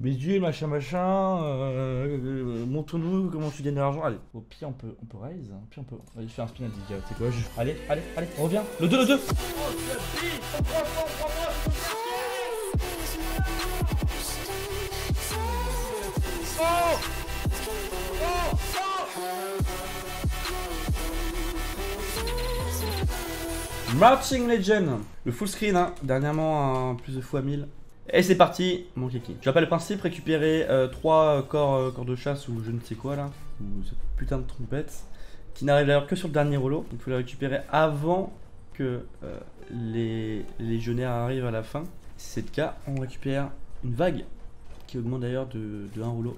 mes duels, machin, machin, euh, montre-nous comment tu gagnes de l'argent. Allez, au pire, on peut, on peut raise. Au pire, on peut. Allez, je fais un spin à 10 C'est quoi je- Allez, allez, allez, on revient. Le 2, le 2. Marching Legend. Le full screen, hein. dernièrement, un plus de fois 1000. Et c'est parti, mon kiki. Je rappelle le principe récupérer 3 corps, euh, corps de chasse ou je ne sais quoi là, ou cette putain de trompette, qui n'arrive d'ailleurs que sur le dernier rouleau. Il faut les récupérer avant que euh, les légionnaires arrivent à la fin. Si c'est le cas, on récupère une vague qui augmente d'ailleurs de, de un rouleau.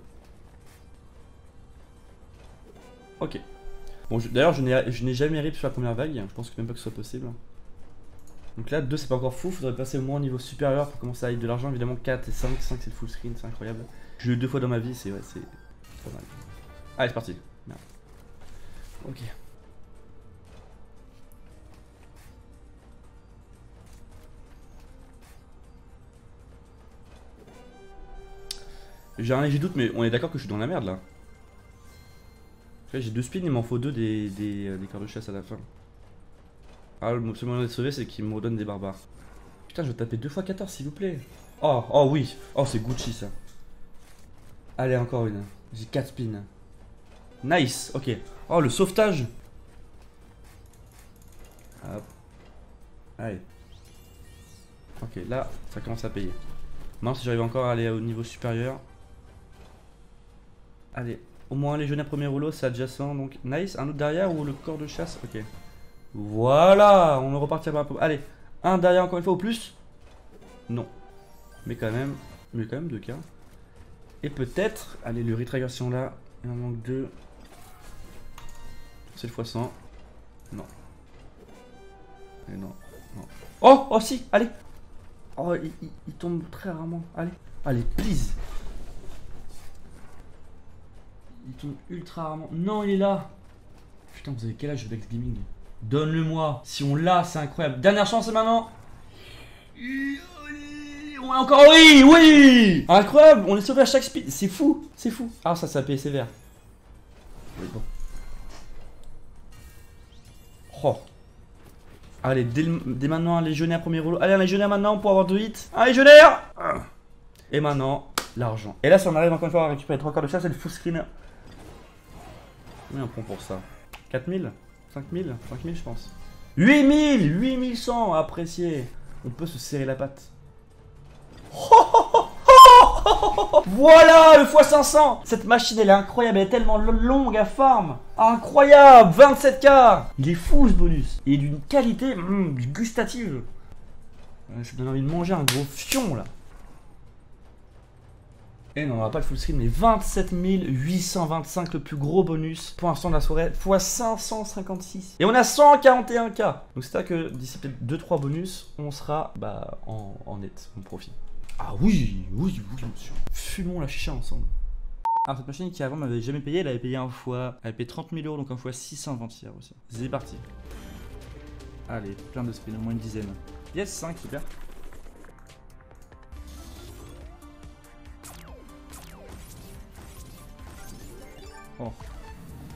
Ok. Bon, d'ailleurs, je n'ai jamais rip sur la première vague. Je pense même pas que ce soit possible. Donc là, 2 c'est pas encore fou, faudrait passer au moins au niveau supérieur pour commencer à avoir de l'argent. Évidemment, 4 et 5, 5 c'est le full screen, c'est incroyable. J'ai eu deux fois dans ma vie, c'est ouais, c'est pas mal. Allez, c'est parti. Merde. Ok. J'ai un léger doute, mais on est d'accord que je suis dans la merde là. J'ai deux spins, il m'en faut deux des, des, euh, de chasse à la fin. Ah, le seul moyen de sauver, c'est qu'il me redonne des barbares. Putain, je vais taper deux fois 14, s'il vous plaît. Oh, oh oui. Oh, c'est Gucci, ça. Allez, encore une. J'ai 4 spins. Nice, ok. Oh, le sauvetage. Hop. Allez. Ok, là, ça commence à payer. Non, si j'arrive encore à aller au niveau supérieur. Allez, au moins un légionnaire premier rouleau, c'est adjacent, donc nice. Un autre derrière ou le corps de chasse? Ok. Voilà, on repartira un peu. Allez, un derrière encore une fois au plus Non. Mais quand même, mais quand même deux cas. Et peut-être, allez, le retrigger si on l'a, il en manque deux. C'est le x100. Non. Et non, non. Oh, oh si, allez Oh, il tombe très rarement. Allez, allez, please Il tombe ultra rarement. Non, il est là Putain, vous avez quel âge Vex Gaming? Donne-le-moi. Si on l'a, c'est incroyable. Dernière chance, c'est maintenant. Encore oui, oui Incroyable, on est sauvé à chaque speed. C'est fou, c'est fou. Ah, ça, ça a payé sévère. Oui, bon. Oh. Allez, dès, le- dès maintenant, un légionnaire premier rouleau. Allez, un légionnaire maintenant pour avoir deux hits. Un légionnaire Et maintenant, l'argent. Et là, si on arrive encore une fois à récupérer trois quarts de chasse, c'est le full screen. Combien on prend pour ça 4000 5000 5000 je pense. 8000 8100 apprécié. On peut se serrer la patte. Voilà le x500 Cette machine elle est incroyable, elle est tellement lo- longue à farm. Incroyable 27k Il est fou ce bonus. Il est d'une qualité mm, gustative. Ça me donne envie de manger un gros fion là et non, on va pas le full screen, mais 27 825, le plus gros bonus pour l'instant de la soirée, x 556. Et on a 141k Donc c'est à que d'ici peut-être 2-3 bonus, on sera bah, en, en net, mon profit. Ah oui, oui, oui, monsieur. Fumons la chicha ensemble. Alors cette machine qui avant m'avait jamais payé, elle avait payé un fois, elle avait payé 30 000 euros, donc un fois 600 hier aussi. C'est parti. Allez, plein de spins, au moins une dizaine. Yes, 5, super.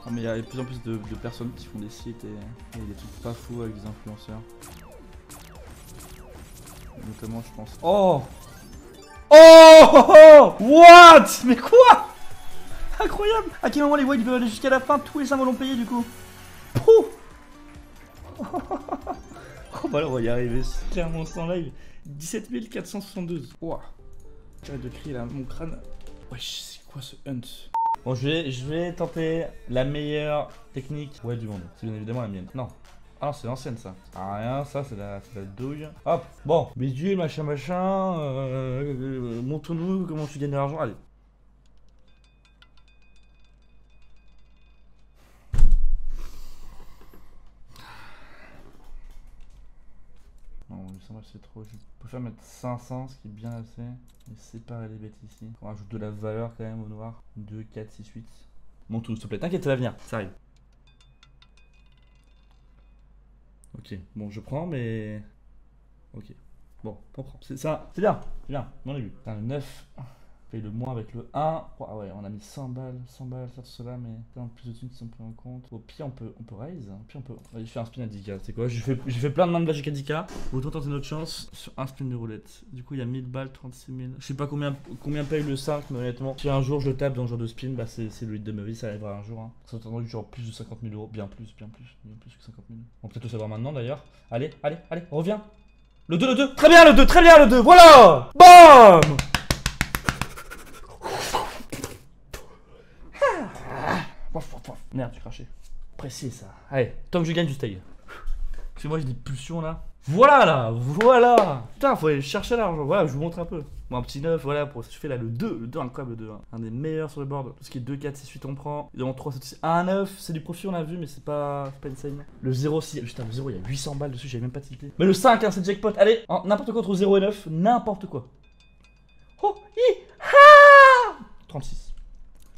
Ah, mais il y a de plus en plus de, personnes qui font des sites et, des trucs pas fous avec des influenceurs. Notamment, je pense. Oh! Oh, What! Mais quoi! Incroyable! À quel moment les whites veulent aller jusqu'à la fin? Tous les symboles ont payé du coup. Pouh! Oh bah là on va y arriver, clairement sans live. 17 472 Ouah. J'arrête de crier là, mon crâne. Wesh, c'est quoi ce hunt? Bon je vais, je vais tenter la meilleure technique ouais du monde, c'est bien évidemment la mienne Non ah, c'est l'ancienne ça. Ah, rien, ça c'est la, douille. Hop, bon, bidule, machin, machin. Euh, euh, Montre-nous comment tu gagnes de l'argent. Allez. Non, 800 balles c'est trop. Je préfère mettre 500, ce qui est bien assez. Et séparer les bêtes ici. On rajoute de la valeur quand même au noir. 2, 4, 6, 8. Montre-nous s'il te plaît. T'inquiète, ça va venir. Ça arrive. Ok, bon, je prends, mais. Ok. Bon, on prend. C'est ça. C'est bien. C'est bien. Mon début. Putain, le 9. Paye le moins avec le 1. Ah ouais, on a mis 100 balles, 100 balles sur cela, mais plein plus de thunes qui sont pris en compte. Au pire, on peut, raise. Au pire, on peut. Vas-y, je fais un spin à 10k. C'est quoi J'ai fait, plein de mains de magic à 10k. Autant tenter notre chance sur un spin de roulette. Du coup, il y a 1000 balles, 36 000. Je sais pas combien, combien paye le 5, mais honnêtement, si un jour je tape dans le genre de spin, bah c'est, le hit de ma vie, ça arrivera un jour. Hein. Ça entendu genre plus de 50 000 euros. Bien plus, bien plus, bien plus que 50 000. On peut peut-être le savoir maintenant d'ailleurs. Allez, allez, allez, reviens. Le 2, le 2. Très bien, le 2, très bien, le 2. Voilà BAM Merde, j'ai craché. Précis ça. Allez, tant que je gagne, je stay. Excusez-moi, j'ai des pulsions là. Voilà là, voilà Putain, faut aller chercher l'argent. Voilà, je vous montre un peu. Bon, un petit 9, voilà, pour que je fais là, le 2, le 2, incroyable le 2. hein. Un des meilleurs sur le board. Tout ce qui est 2, 4, 6, 8, on prend. Évidemment, 3, 7, 6, 1, 9, c'est du profit, on a vu, mais c'est pas, pas insane. Le 0, si, putain, le 0, il y a 800 balles dessus, j'avais même pas tilté. Mais le 5, hein, c'est jackpot. Allez, n'importe quoi entre 0 et 9, n'importe quoi. Oh, hi, ha 36.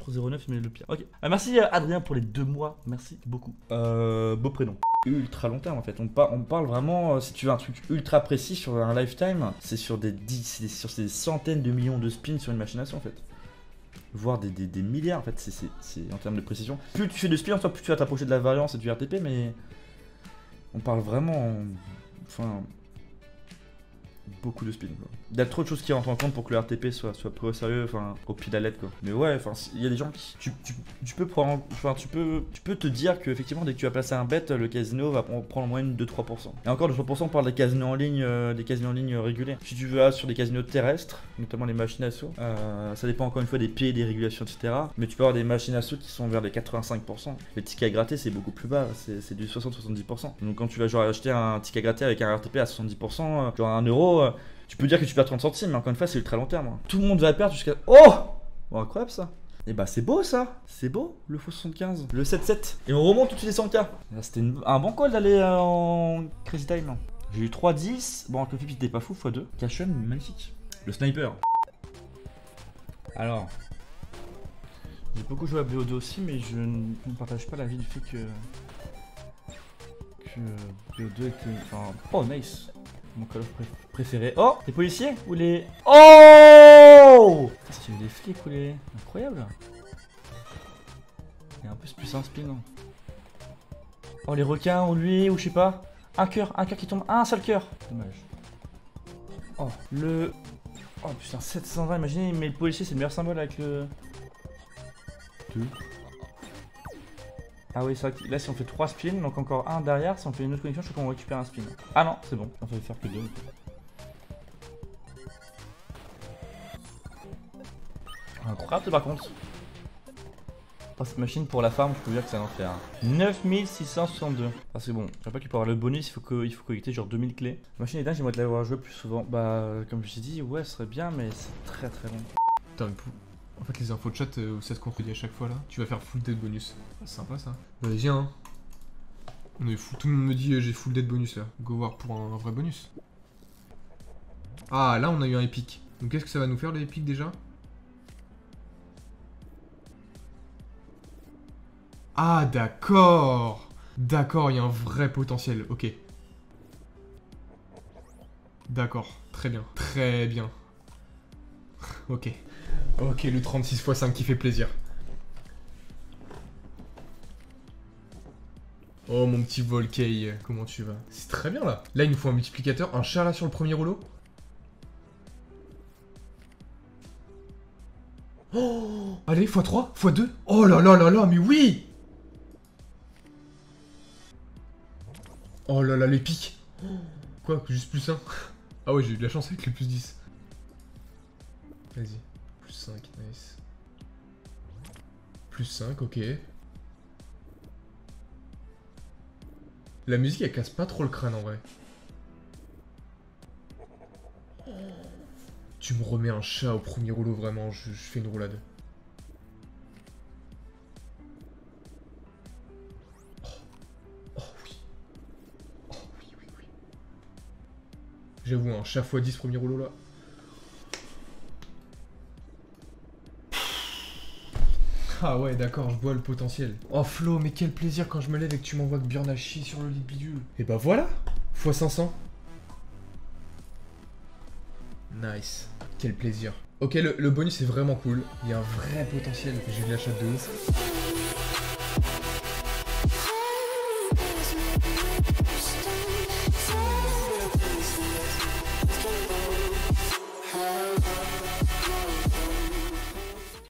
Entre 0 et 9, mais le pire. Ok. Euh, merci euh, Adrien pour les deux mois, merci beaucoup. Euh, beau prénom ultra long terme en fait. On, par- on parle vraiment, euh, si tu veux un truc ultra précis sur un lifetime, c'est sur des, dix, c'est sur des centaines de millions de spins sur une machination en fait. Voire des, des- des milliards en fait, c'est- en termes de précision. Plus tu fais de spins, plus tu vas t'approcher de la variance et du RTP, mais on parle vraiment, en- enfin, beaucoup de spins. quoi. Il y a trop de choses qui rentrent en compte pour que le RTP soit, soit pris au sérieux, enfin, au pied de quoi. Mais ouais, enfin, il y a des gens qui. Tu, tu- tu peux prendre. Enfin, tu peux, tu peux te dire que effectivement dès que tu vas placer un bet, le casino va prendre en moyenne 2-3%. Et encore, 2-3%, on parle des casinos en ligne, euh, des casinos en ligne réguliers. Si tu aller sur des casinos terrestres, notamment les machines à sous, euh, ça dépend encore une fois des pieds, des régulations, etc. Mais tu peux avoir des machines à sous qui sont vers les 85%. Les tickets à gratter, c'est beaucoup plus bas, c'est du 60-70%. Donc quand tu vas genre acheter un ticket à gratter avec un RTP à 70%, euh, genre 1 euro, tu peux dire que tu perds 30 centimes, mais encore une fois, c'est ultra long terme. hein. Tout le monde va perdre jusqu'à. Oh Bon, incroyable ça. Et bah, c'est beau ça. C'est beau, le faux 75. Le 7-7. Et on remonte tout de suite les 100k. Là, C'était un bon call d'aller euh, en Crazy Time. J'ai eu 3-10. Bon, le flip, était pas fou, x2. Cashon, magnifique. Le sniper. Alors. J'ai beaucoup joué à BO2 aussi, mais je ne ne partage pas l'avis du fait que. que BO2 était. Enfin. Oh, nice. Mon Call of préféré. Oh Les policiers Ou les... Oh C'est les flics ou les... Incroyable Il y a un peu plus un spin. hein. Oh les requins ou lui ou je sais pas. Un cœur, un cœur qui tombe. Ah, un seul cœur. Dommage. Oh, le... Oh putain, 720, imaginez, mais le policier c'est le meilleur symbole avec le... Deux. Ah oui, c'est vrai que là si on fait 3 spins, donc encore un derrière, si on fait une autre connexion, je crois qu'on récupère un spin. Ah non, c'est bon, on fallait faire que deux. Incroyable par contre. Cette machine pour la farm, je peux dire que ça va en faire. 9662. Parce que bon, je sais pas qu'il peut avoir le bonus, il faut, que, il faut collecter genre 2000 clés. Machine est dingue, j'aimerais te l'avoir joué plus souvent. Bah, comme je t'ai dit, ouais, ce serait bien, mais c'est très très long. Putain, mais En fait, les infos de chat euh, où ça se contredit à chaque fois là, tu vas faire full dead bonus. C'est sympa ça. Vas-y, viens. hein. On est fou. Tout le monde me dit euh, j'ai full dead bonus là. Go voir pour un, vrai bonus. Ah, là on a eu un épique. Donc qu'est-ce que ça va nous faire le épique déjà? Ah, d'accord D'accord, il y a un vrai potentiel. Ok. D'accord, très bien. Très bien. ok. Ok, le 36 x 5 qui fait plaisir. Oh mon petit Volkei, comment tu vas? C'est très bien là. Là, il nous faut un multiplicateur, un chat là sur le premier rouleau. Oh Allez, x3, x2. Oh là là là là, mais oui Oh là là, l'épique. Quoi, juste plus 1 Ah ouais, j'ai eu de la chance avec le plus 10. Vas-y. Plus 5, nice. Plus 5, ok. La musique, elle casse pas trop le crâne en vrai. Tu me remets un chat au premier rouleau, vraiment, je, fais une roulade. Oh, oh. Oh. J'avoue, un chat x10 premier rouleau là. Ah ouais, d'accord, je vois le potentiel. Oh Flo, mais quel plaisir quand je me lève et que tu m'envoies que chié sur le lit de bidule. Et bah voilà, x 500. Nice, quel plaisir. Ok, le, le bonus est vraiment cool. Il y a un vrai potentiel. J'ai de la chatte de.